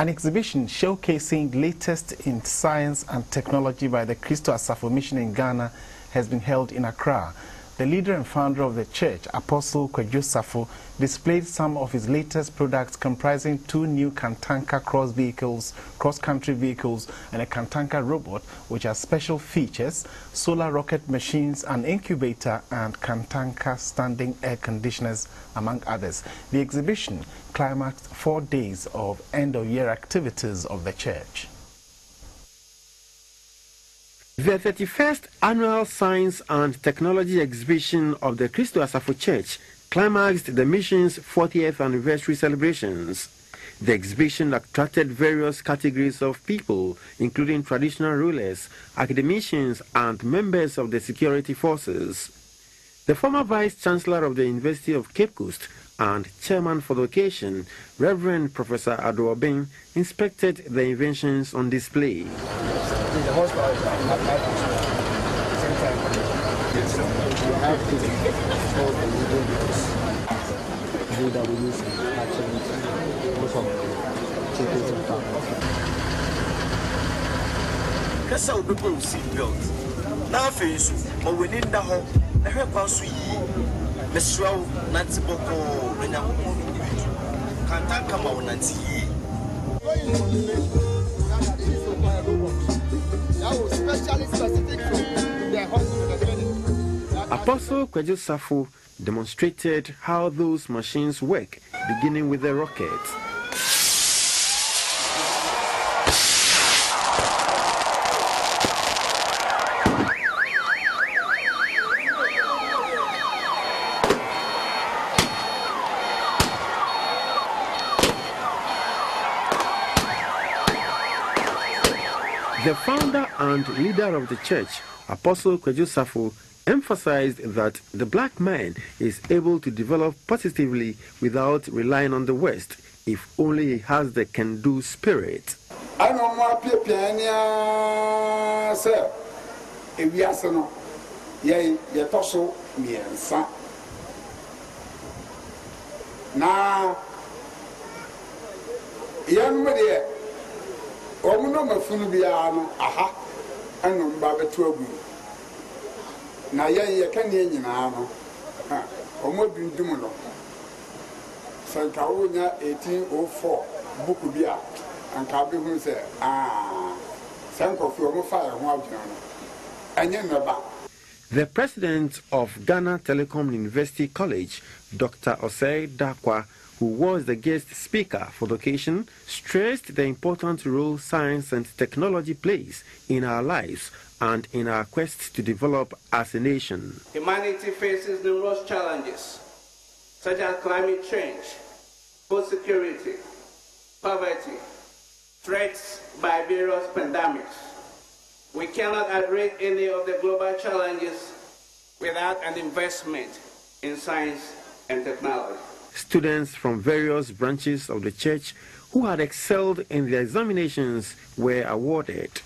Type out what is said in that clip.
An exhibition showcasing latest in science and technology by the Christo Asafo Mission in Ghana has been held in Accra. The leader and founder of the church, Apostle Kwadwo Safo, displayed some of his latest products comprising two new Kantanka cross vehicles, cross-country vehicles, and a Kantanka robot, which has special features, solar rocket machines, an incubator, and Kantanka standing air conditioners, among others. The exhibition climaxed four days of end-of-year activities of the church. The 31st Annual Science and Technology Exhibition of the Christo Asafo Church climaxed the mission's 40th anniversary celebrations. The exhibition attracted various categories of people, including traditional rulers, academicians, and members of the security forces. The former Vice Chancellor of the University of Cape Coast and Chairman for the occasion, Reverend Professor Ado Obeng, inspected the inventions on display. The horsepower is not the same time. You have to hold the that we actually most of chickens and bɛbɔ wo seat belt. Na afei nso ma w'ani nda hɔ na hwɛ kwan so yie mesrɛ wo nante bɔkɔɔ na nyankopɔn no bi kantanka ma wo Apostle Kwadwo Safo demonstrated how those machines work, beginning with the rocket. The founder and leader of the church, Apostle Kwadwo emphasized that the black man is able to develop positively without relying on the West if only he has the can-do spirit. na yɛnom wɔn nom afunu biara no aha ɛnom ba bɛto agu na yɛn yɛka neɛ nyinaa no wɔn adundum no sɛ nka wonya 1804 buku bi a nka bɛhu sɛ aa sɛ nkɔfoɔ wɔn fa yɛn ho no ɛnyɛ nnɛba. The president of Ghana Telecom University College, Dr. Osei Dakwa, who was the guest speaker for the occasion, stressed the important role science and technology plays in our lives and in our quest to develop as a nation. Humanity faces numerous challenges, such as climate change, food security, poverty, threats by various pandemics. We cannot address any of the global challenges without an investment in science and technology. Students from various branches of the church who had excelled in their examinations were awarded.